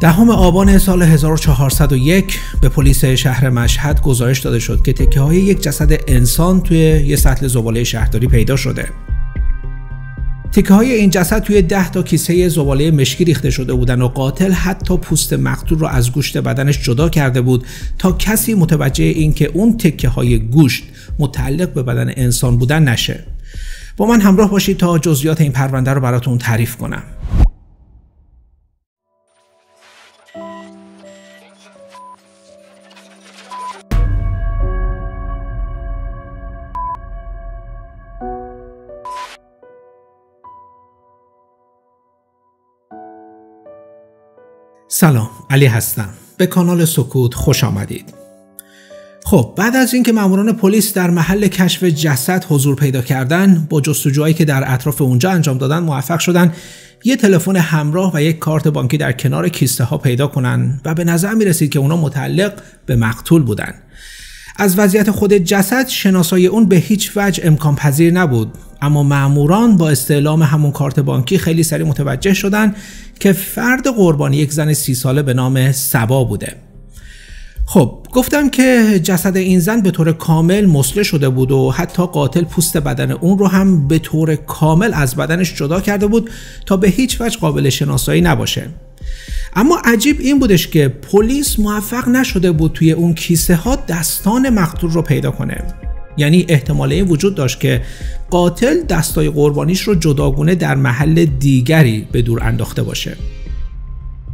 دهم آبان سال 1401 به پلیس شهر مشهد گزارش داده شد که تکه های یک جسد انسان توی یه سطل زباله شهرداری پیدا شده. تکه های این جسد توی 10 تا کیسه زباله مشکی ریخته شده بودن و قاتل حتی پوست مقتول رو از گوشت بدنش جدا کرده بود تا کسی متوجه این که اون تکه های گوشت متعلق به بدن انسان بودن نشه. با من همراه باشید تا جزئیات این پرونده رو براتون تعریف کنم. سلام علی هستم. به کانال سکوت خوش آمدید. خب بعد از اینکه ماموران پلیس در محل کشف جسد حضور پیدا کردن با جستجوهایی که در اطراف اونجا انجام دادن موفق شدن یه تلفن همراه و یک کارت بانکی در کنار کیسته ها پیدا کنن و به نظر می رسید که اونا متعلق به مقتول بودن. از وضعیت خود جسد شناسایی اون به هیچ وجه امکان پذیر نبود. اما معموران با استعلام همون کارت بانکی خیلی سریع متوجه شدن که فرد قربانی یک زن سی ساله به نام سبا بوده. خب گفتم که جسد این زن به طور کامل مسله شده بود و حتی قاتل پوست بدن اون رو هم به طور کامل از بدنش جدا کرده بود تا به هیچ وجه قابل شناسایی نباشه. اما عجیب این بودش که پلیس موفق نشده بود توی اون کیسه ها دستان مقتول رو پیدا کنه یعنی احتمال این وجود داشت که قاتل دستای قربانیش رو جداگونه در محل دیگری به دور انداخته باشه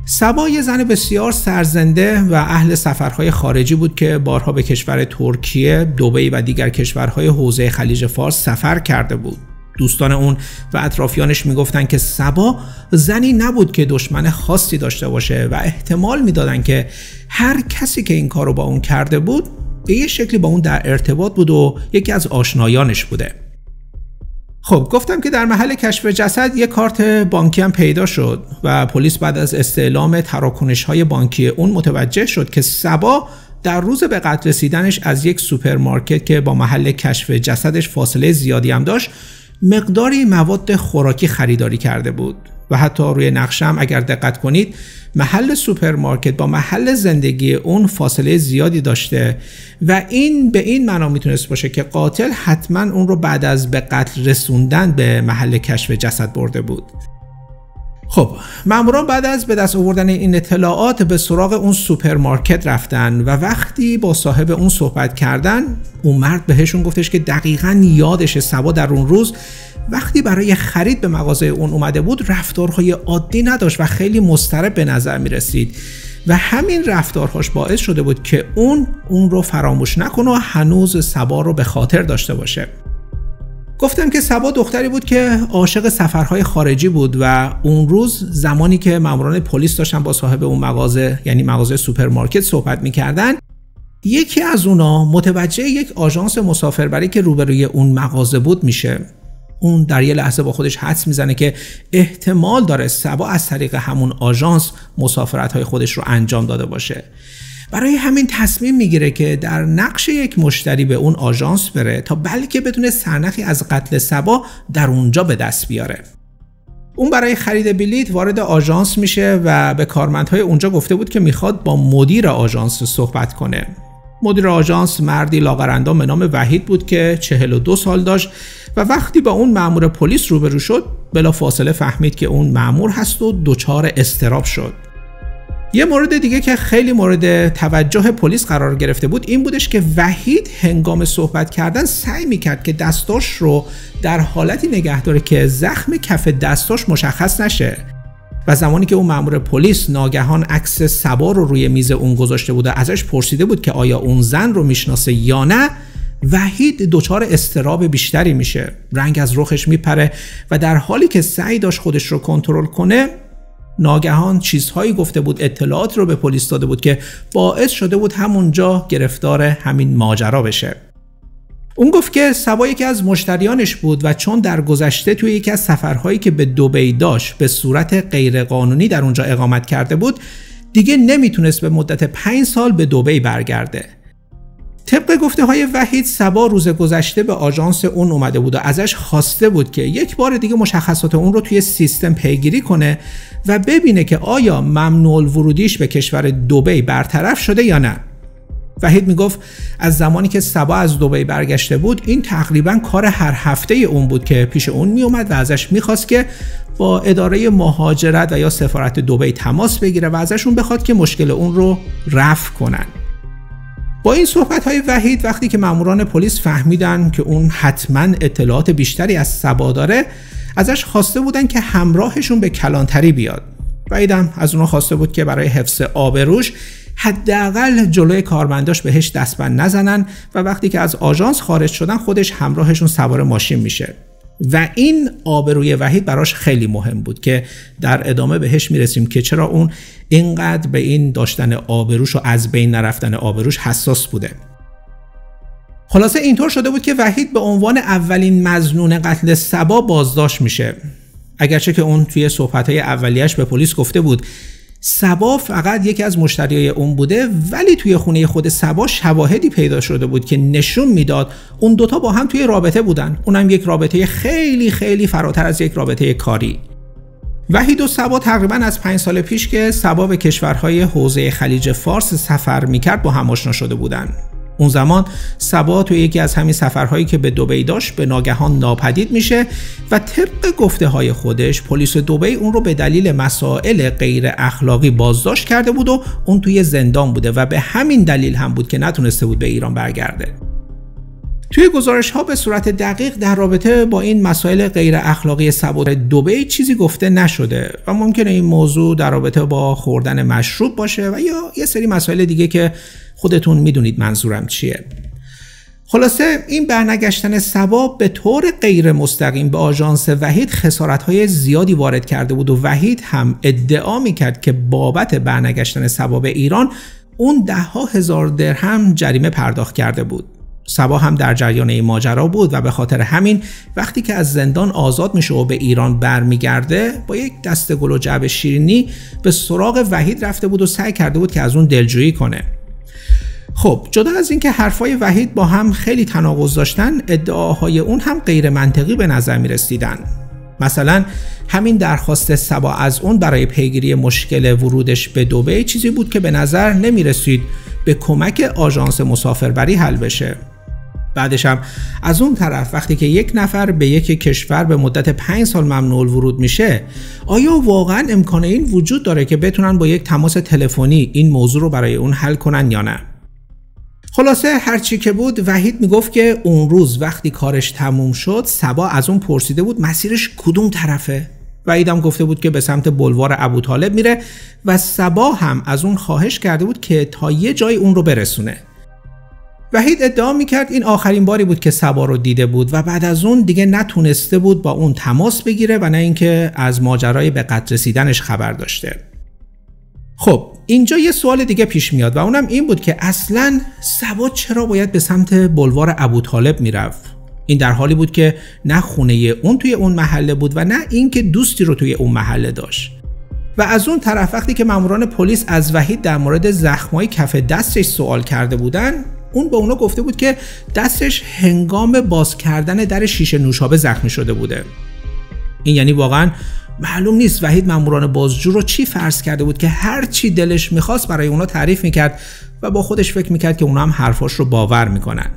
سبا یه زن بسیار سرزنده و اهل سفرهای خارجی بود که بارها به کشور ترکیه، دبی و دیگر کشورهای حوزه خلیج فارس سفر کرده بود. دوستان اون و اطرافیانش می‌گفتن که سبا زنی نبود که دشمن خاصی داشته باشه و احتمال می‌دادن که هر کسی که این کارو با اون کرده بود به یه شکلی با اون در ارتباط بود و یکی از آشنایانش بوده. خب گفتم که در محل کشف جسد یک کارت بانکی هم پیدا شد و پلیس بعد از استعلام تراکنش های بانکی اون متوجه شد که صبا در روز به قتل رسیدنش از یک سوپرمارکت که با محل کشف جسدش فاصله زیادی هم داشت مقداری مواد خوراکی خریداری کرده بود و حتی روی نقشم اگر دقت کنید محل سوپرمارکت با محل زندگی اون فاصله زیادی داشته و این به این معنا می‌تونست باشه که قاتل حتما اون رو بعد از به قتل رسوندن به محل کشف جسد برده بود. خب ماموران بعد از به دست آوردن این اطلاعات به سراغ اون سوپرمارکت رفتن و وقتی با صاحب اون صحبت کردن اون مرد بهشون گفتش که دقیقا یادشه صبا در اون روز وقتی برای خرید به مغازه اون اومده بود رفتارهای عادی نداشت و خیلی مضطرب به نظر می رسید و همین رفتارهاش باعث شده بود که اون اون رو فراموش نکنه و هنوز صبا رو به خاطر داشته باشه. گفتم که صبا دختری بود که عاشق سفرهای خارجی بود و اون روز زمانی که ماموران پلیس داشتن با صاحب اون مغازه یعنی مغازه سوپرمارکت صحبت می‌کردن یکی از اونا متوجه یک آژانس مسافربری که روبروی اون مغازه بود میشه. اون در یه لحظه با خودش حدس می‌زنه که احتمال داره سبا از طریق همون آژانس مسافرت های خودش رو انجام داده باشه. برای همین تصمیم می‌گیره که در نقش یک مشتری به اون آژانس بره تا بلکه بتونه سرنخی از قتل سبا در اونجا به دست بیاره. اون برای خرید بلیت وارد آژانس میشه و به کارمندهای اونجا گفته بود که می‌خواد با مدیر آژانس صحبت کنه. مدیر آژانس مردی لاغرندام به نام وحید بود که 42 سال داشت و وقتی با اون مأمور پلیس روبرو شد بلا فاصله فهمید که اون مأمور هست و دچار استراب شد. یه مورد دیگه که خیلی مورد توجه پلیس قرار گرفته بود این بودش که وحید هنگام صحبت کردن سعی می‌کرد که دستاش رو در حالتی نگه داره که زخم کف دستاش مشخص نشه. و زمانی که اون مأمور پلیس ناگهان عکس سبا رو روی میز اون گذاشته بود و ازش پرسیده بود که آیا اون زن رو می‌شناسه یا نه؟ وحید دچار استراب بیشتری میشه. رنگ از رخش میپره و در حالی که سعی داشت خودش رو کنترل کنه ناگهان چیزهایی گفته بود اطلاعات رو به پلیس داده بود که باعث شده بود همونجا گرفتار همین ماجرا بشه. اون گفت که سبا یکی از مشتریانش بود و چون در گذشته توی یکی از سفرهایی که به دوبی داشت به صورت غیرقانونی در اونجا اقامت کرده بود دیگه نمی‌تونست به مدت پنج سال به دوبی برگرده. طبق گفته های وحید سبا روز گذشته به آژانس اون اومده بود و ازش خواسته بود که یک بار دیگه مشخصات اون رو توی سیستم پیگیری کنه و ببینه که آیا ممنوع ورودیش به کشور دوبی برطرف شده یا نه. وحید می‌گفت از زمانی که سبا از دوبی برگشته بود این تقریبا کار هر هفته اون بود که پیش اون میومد و ازش می‌خواست که با اداره مهاجرت و یا سفارت دوبی تماس بگیره و ازشون بخواد که مشکل اون رو رفع کنن. با این صحبت های وحید وقتی که ماموران پلیس فهمیدن که اون حتما اطلاعات بیشتری از سبا داره ازش خواسته بودن که همراهشون به کلانتری بیاد. وحیدم از اونها خواسته بود که برای حفظ آبروش حداقل جلوی کارمنداش بهش دستبند نزنن و وقتی که از آژانس خارج شدن خودش همراهشون سوار ماشین میشه. و این آبروی وحید براش خیلی مهم بود که در ادامه بهش می‌رسیم که چرا اون اینقدر به این داشتن آبروش و از بین نرفتن آبروش حساس بوده. خلاصه اینطور شده بود که وحید به عنوان اولین مزنون قتل سبا بازداشت میشه. اگرچه که اون توی صحبت اولیش به پلیس گفته بود سبا فقط یکی از مشتریای اون بوده ولی توی خونه خود سبا شواهدی پیدا شده بود که نشون می‌داد اون دوتا با هم توی رابطه بودن اونم یک رابطه خیلی خیلی فراتر از یک رابطه کاری وحید و سبا تقریبا از پنج سال پیش که سبا به کشورهای حوزه خلیج فارس سفر می‌کرد با هم آشنا شده بودند. اون زمان سبا توی یکی از همین سفرهایی که به دوبی داشت به ناگهان ناپدید میشه و طبق گفته های خودش پلیس دوبی اون رو به دلیل مسائل غیر اخلاقی بازداشت کرده بود و اون توی زندان بوده و به همین دلیل هم بود که نتونسته بود به ایران برگرده. توی گزارش ها به صورت دقیق در رابطه با این مسائل غیر اخلاقی سبا دوبی چیزی گفته نشده و ممکنه این موضوع در رابطه با خوردن مشروب باشه و یا یه سری مسائل دیگه که خودتون می‌دونید منظورم چیه. خلاصه این برنگشتن سبا به طور غیر مستقیم به آژانس وحید خسارت زیادی وارد کرده بود و وحید هم ادعا می‌کرد که بابت برنگشتن سبا به ایران اون ده ها هزار درهم جریمه پرداخت کرده بود. سبا هم در جریان این ماجرا بود و به خاطر همین وقتی که از زندان آزاد میشه و به ایران برمیگرده با یک دست گل و جعب شیرینی به سراغ وحید رفته بود و سعی کرده بود که از اون دلجویی کنه. خب جدا از اینکه حرفای وحید با هم خیلی تناقض داشتن ادعاهای اون هم غیر منطقی به نظر می رسیدن مثلا همین درخواست سبا از اون برای پیگیری مشکل ورودش به دوبه چیزی بود که به نظر نمی رسید به کمک آژانس مسافربری حل بشه. بعدش هم از اون طرف وقتی که یک نفر به یک کشور به مدت پنج سال ممنوع ورود میشه آیا واقعا امکان این وجود داره که بتونن با یک تماس تلفنی این موضوع رو برای اون حل کنن یا نه؟ خلاصه هرچی که بود وحید می‌گفت که اون روز وقتی کارش تموم شد سبا از اون پرسیده بود مسیرش کدوم طرفه؟ وحید هم گفته بود که به سمت بلوار ابو طالب میره و سبا هم از اون خواهش کرده بود که تا یه جای اون رو برسونه. وحید ادعا می‌کرد این آخرین باری بود که سبا رو دیده بود و بعد از اون دیگه نتونسته بود با اون تماس بگیره و نه اینکه از ماجرای به قدر رسیدنش خبر داشته. خب اینجا یه سوال دیگه پیش میاد و اونم این بود که اصلا سبا چرا باید به سمت بلوار ابو طالب می‌رفت؟ این در حالی بود که نه خونه اون توی اون محله بود و نه اینکه دوستی رو توی اون محله داشت. و از اون طرف وقتی که ماموران پلیس از وحید در مورد زخمای کف دستش سوال کرده بودن اون به اونا گفته بود که دستش هنگام باز کردن در شیشه نوشابه زخمی شده بوده. این یعنی واقعا معلوم نیست وحید ماموران بازجو رو چی فرض کرده بود که هر چی دلش می‌خواست برای اونا تعریف می‌کرد و با خودش فکر می‌کرد که اونا هم حرفاش رو باور می‌کنن.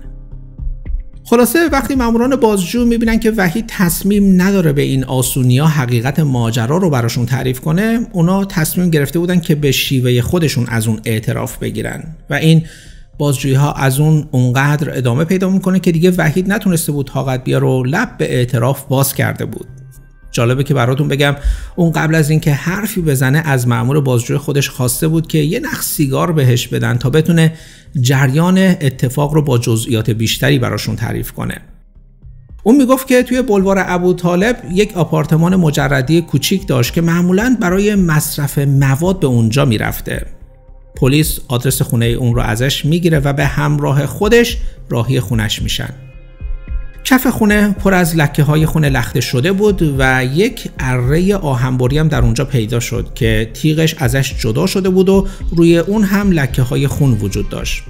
خلاصه وقتی ماموران بازجو می‌بینن که وحید تصمیم نداره به این آسونیا حقیقت ماجرا رو براشون تعریف کنه اونا تصمیم گرفته بودن که به شیوه خودشون از اون اعتراف بگیرن و این بازجویی ها از اون اونقدر ادامه پیدا می‌کنه که دیگه وحید نتونسته بود طاقت بیاره و لب به اعتراف باز کرده بود. جالبه که براتون بگم اون قبل از اینکه حرفی بزنه از مأمور بازجوی خودش خواسته بود که یه نخ سیگار بهش بدن تا بتونه جریان اتفاق رو با جزئیات بیشتری براشون تعریف کنه. اون می‌گفت که توی بلوار ابو طالب یک آپارتمان مجردی کوچیک داشت که معمولا برای مصرف مواد به اونجا می‌رفته. پلیس آدرس خونه اون رو ازش می‌گیره و به همراه خودش راهی خونش میشن. کف خونه پر از لکه های خونه لخته شده بود و یک اره آهنبری هم در اونجا پیدا شد که تیغش ازش جدا شده بود و روی اون هم لکه های خون وجود داشت.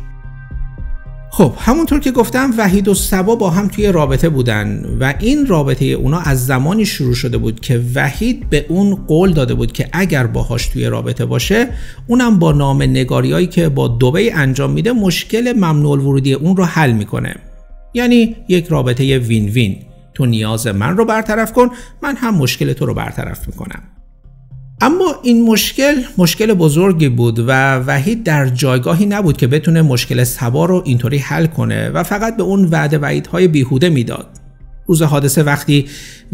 خب همونطور که گفتم وحید و سبا با هم توی رابطه بودن و این رابطه اونا از زمانی شروع شده بود که وحید به اون قول داده بود که اگر باهاش توی رابطه باشه اونم با نام نگاریایی که با دوبی انجام میده مشکل ممنوع ورودی اون رو حل می‌کنه. یعنی یک رابطه وین وین تو نیاز من رو برطرف کن من هم مشکل تو رو برطرف می‌کنم. اما این مشکل مشکل بزرگی بود و وحید در جایگاهی نبود که بتونه مشکل سبا رو اینطوری حل کنه و فقط به اون وعده وعیدهای بیهوده می‌داد. روز حادثه وقتی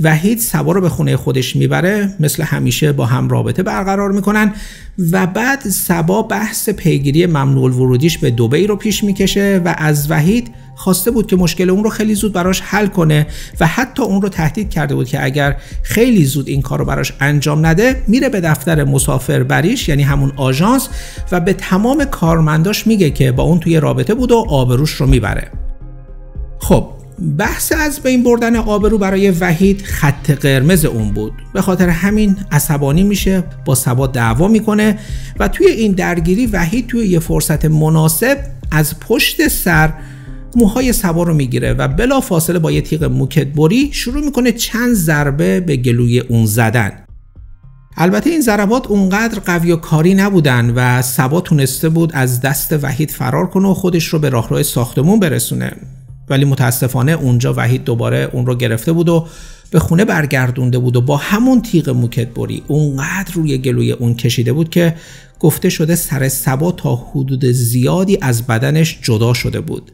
وحید سبا رو به خونه خودش می‌بره مثل همیشه با هم رابطه برقرار می‌کنن و بعد سبا بحث پیگیری ممنوع ورودیش به دوبی رو پیش می‌کشه و از وحید خواسته بود که مشکل اون رو خیلی زود براش حل کنه و حتی اون رو تهدید کرده بود که اگر خیلی زود این کار رو براش انجام نده میره به دفتر مسافربریش یعنی همون آژانس و به تمام کارمنداش میگه که با اون توی رابطه بود و آبروش رو می‌بره. خب بحث از بین بردن آبرو برای وحید خط قرمز اون بود. به خاطر همین عصبانی میشه با سبا دعوا می‌کنه و توی این درگیری وحید توی یه فرصت مناسب از پشت سر موهای سبا رو می‌گیره و بلا فاصله با یه تیغ موکت بری شروع می‌کنه چند ضربه به گلوی اون زدن. البته این ضربات اونقدر قوی و کاری نبودن و سبا تونسته بود از دست وحید فرار کنه و خودش رو به راهرو ساختمون برسونه. ولی متاسفانه اونجا وحید دوباره اون رو گرفته بود و به خونه برگردونده بود و با همون تیغ موکت بری. اونقدر روی گلوی اون کشیده بود که گفته شده سر سبا تا حدود زیادی از بدنش جدا شده بود.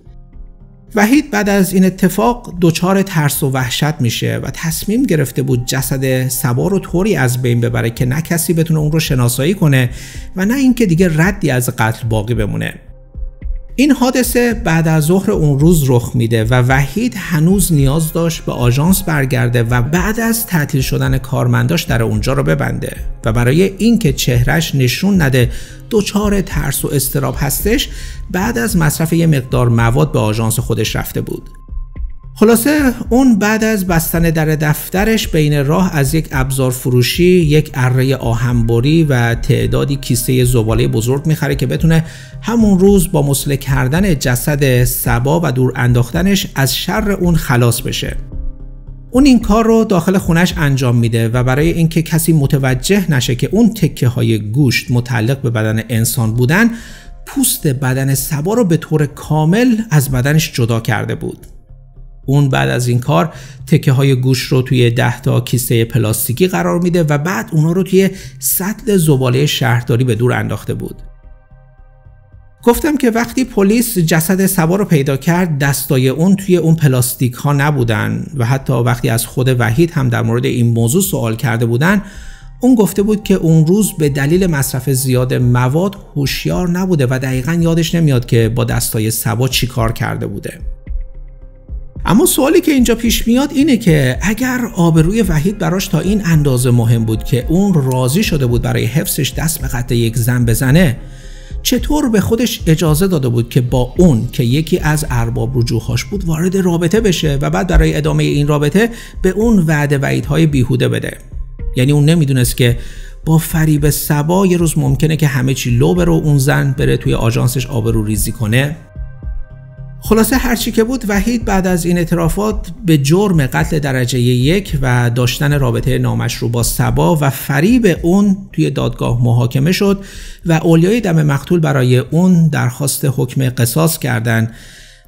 وحید بعد از این اتفاق دچار ترس و وحشت میشه و تصمیم گرفته بود جسد سبا رو طوری از بین ببره که نه کسی بتونه اون رو شناسایی کنه و نه اینکه دیگه ردی از قتل باقی بمونه. این حادثه بعد از ظهر اون روز رخ میده و وحید هنوز نیاز داشت به آژانس برگرده و بعد از تعطیل شدن کارمنداش در اونجا رو ببنده و برای اینکه چهرش نشون نده دچار ترس و استراب هستش بعد از مصرف یه مقدار مواد به آژانس خودش رفته بود. خلاصه اون بعد از بستن در دفترش بین راه از یک ابزار فروشی یک اره آهنبری و تعدادی کیسه زباله بزرگ می‌خره که بتونه همون روز با مسله کردن جسد سبا و دور انداختنش از شر اون خلاص بشه. اون این کار رو داخل خونش انجام میده و برای اینکه کسی متوجه نشه که اون تکه های گوشت متعلق به بدن انسان بودن پوست بدن سبا رو به طور کامل از بدنش جدا کرده بود. اون بعد از این کار تکه های گوش رو توی 10 تا کیسه پلاستیکی قرار میده و بعد اونا رو توی سطل زباله شهرداری به دور انداخته بود. گفتم که وقتی پلیس جسد سبا رو پیدا کرد دستای اون توی اون پلاستیک ها نبودن و حتی وقتی از خود وحید هم در مورد این موضوع سوال کرده بودن اون گفته بود که اون روز به دلیل مصرف زیاد مواد هوشیار نبوده و دقیقا یادش نمیاد که با دستای سبا چی کار کرده بوده. اما سوالی که اینجا پیش میاد اینه که اگر آبروی وحید براش تا این اندازه مهم بود که اون راضی شده بود برای حفظش دست به قتل یک زن بزنه چطور به خودش اجازه داده بود که با اون که یکی از ارباب رجوعهاش بود وارد رابطه بشه و بعد برای ادامه این رابطه به اون وعده وعیدهای بیهوده بده؟ یعنی اون نمی‌دونست که با فریب سبا یه روز ممکنه که همه چی لو بره و اون زن بره توی آژانسش آبرو ریزی کنه؟ خلاصه هرچی که بود وحید بعد از این اعترافات به جرم قتل درجه یک و داشتن رابطه نامشروع با سبا و فریب اون توی دادگاه محاکمه شد و اولیای دم مقتول برای اون درخواست حکم قصاص کردند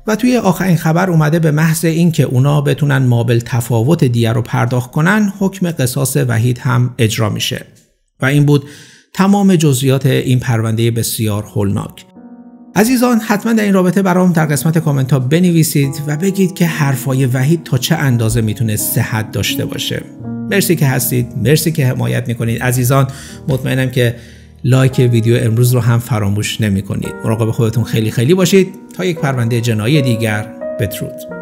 و توی آخرین خبر اومده به محض اینکه اونا بتونن مابل تفاوت دیگر رو پرداخت کنن حکم قصاص وحید هم اجرا میشه. و این بود تمام جزئیات این پرونده بسیار هولناک. عزیزان حتما در این رابطه برام در قسمت کامنت ها بنویسید و بگید که حرفای وحید تا چه اندازه می‌تونه صحت داشته باشه. مرسی که هستید. مرسی که حمایت می‌کنید. عزیزان مطمئنم که لایک ویدیو امروز رو هم فراموش نمی کنید مراقب خودتون خیلی خیلی باشید. تا یک پرونده جنایی دیگر بدرود.